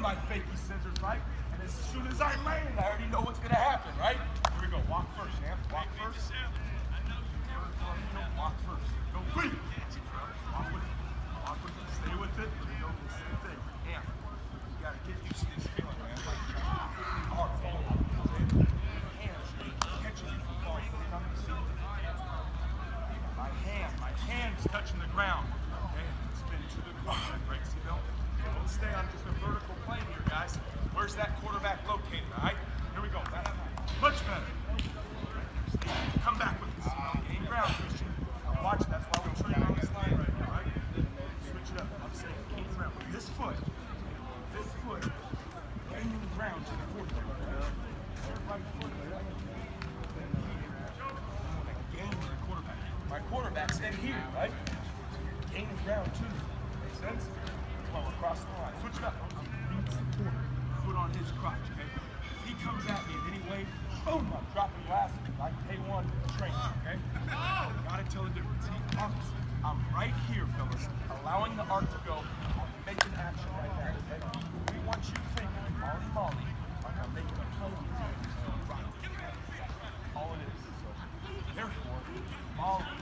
my fakey scissors, right? And as soon as I land, I already know what's gonna happen, right? Here we go. Walk first, champ. Walk first. Walk first. Go quick. Walk with it. Walk with it. Stay with it. There you go. The same thing. Amp. You gotta get used to this feeling, man. Like hard. Hands falling. It. My hand, my hand is touching the ground. Okay, spin to the ground. Break seatbelt. Don't stay on just a vertical plane here, guys. Where's that quarterback located? All right, here we go. That's much better. Come back with us. Gain ground, Christian. Now watch. That's why we're turning on this line right now. Right? Switch it up. I'm saying gain ground. With This foot, this foot, gaining ground to the quarterback. Right foot. Then here gain the quarterback. My quarterback's in here, right? Gaining ground too. Make sense? Well, across the line. Switch it up. I'm being support. Foot on his crotch, okay? If he comes at me in any way, boom, I'm dropping glasses. Like K1 training, okay? Gotta tell the difference. He. I'm right here, fellas, allowing the arc to go action. We want you thinking, Molly Molly, like I'm making a. All it is. Therefore, Molly